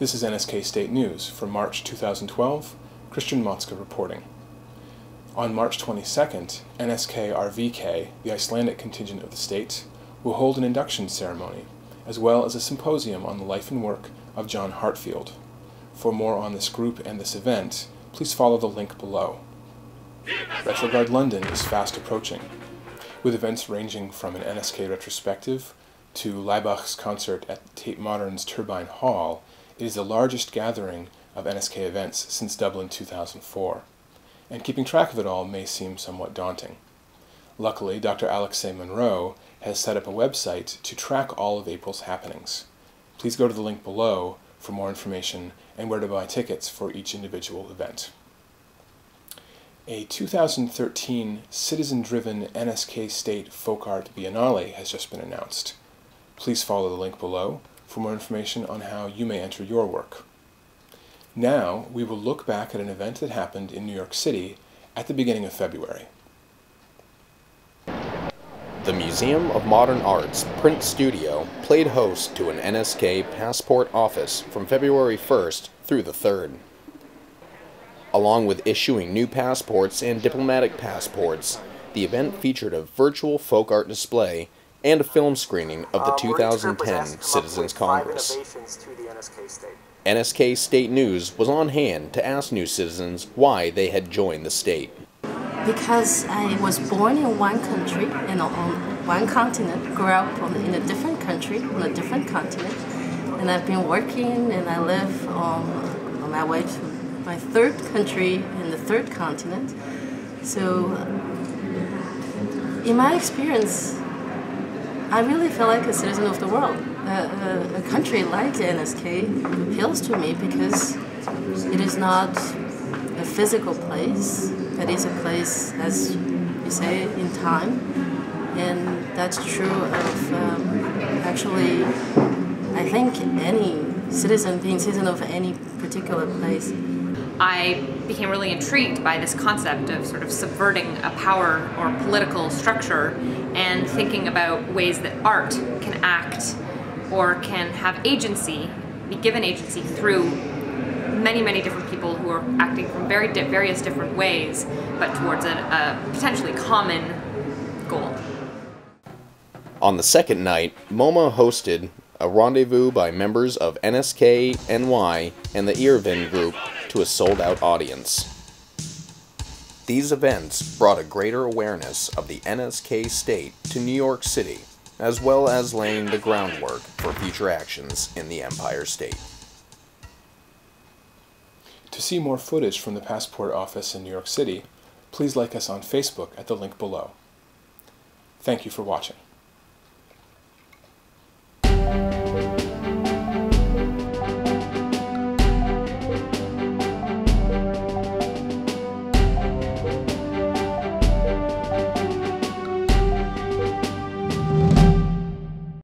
This is NSK State News for March 2012. Christian Motska reporting. On March 22nd, NSK RVK, the Icelandic contingent of the state, will hold an induction ceremony, as well as a symposium on the life and work of John Heartfield. For more on this group and this event, please follow the link below. Retrograd London is fast approaching, with events ranging from an NSK retrospective to Laibach's concert at Tate Modern's Turbine Hall. It is the largest gathering of NSK events since Dublin 2004, and keeping track of it all may seem somewhat daunting. Luckily, Dr. Alexei Monroe has set up a website to track all of April's happenings. Please go to the link below for more information and where to buy tickets for each individual event. A 2013 citizen-driven NSK State Folk Art Biennale has just been announced. Please follow the link below for more information on how you may enter your work. Now, we will look back at an event that happened in New York City at the beginning of February. The Museum of Modern Art's print studio played host to an NSK passport office from February 1st through the 3rd. Along with issuing new passports and diplomatic passports, the event featured a virtual folk art display and a film screening of the uh, 2010 Citizens Congress. NSK State News was on hand to ask new citizens why they had joined the state because I was born in one country and on one continent, grew up on, in a different country on a different continent, and I've been working and I live on, on my way to my third country in the third continent. So, in my experience, I really feel like a citizen of the world. a, a country like NSK appeals to me because it is not a physical place it is a place, as you say, in time. And that's true of um, actually, I think, any citizen being citizen of any particular place. I became really intrigued by this concept of sort of subverting a power or political structure and thinking about ways that art can act or can have agency, be given agency through many, many different people who are acting from very di various different ways, but towards a, a potentially common goal. On the second night, MoMA hosted a rendezvous by members of NSK NY and the IRWIN group to a sold out audience. These events brought a greater awareness of the NSK state to New York City, as well as laying the groundwork for future actions in the Empire State. To see more footage from the Passport Office in New York City, please like us on Facebook at the link below. Thank you for watching.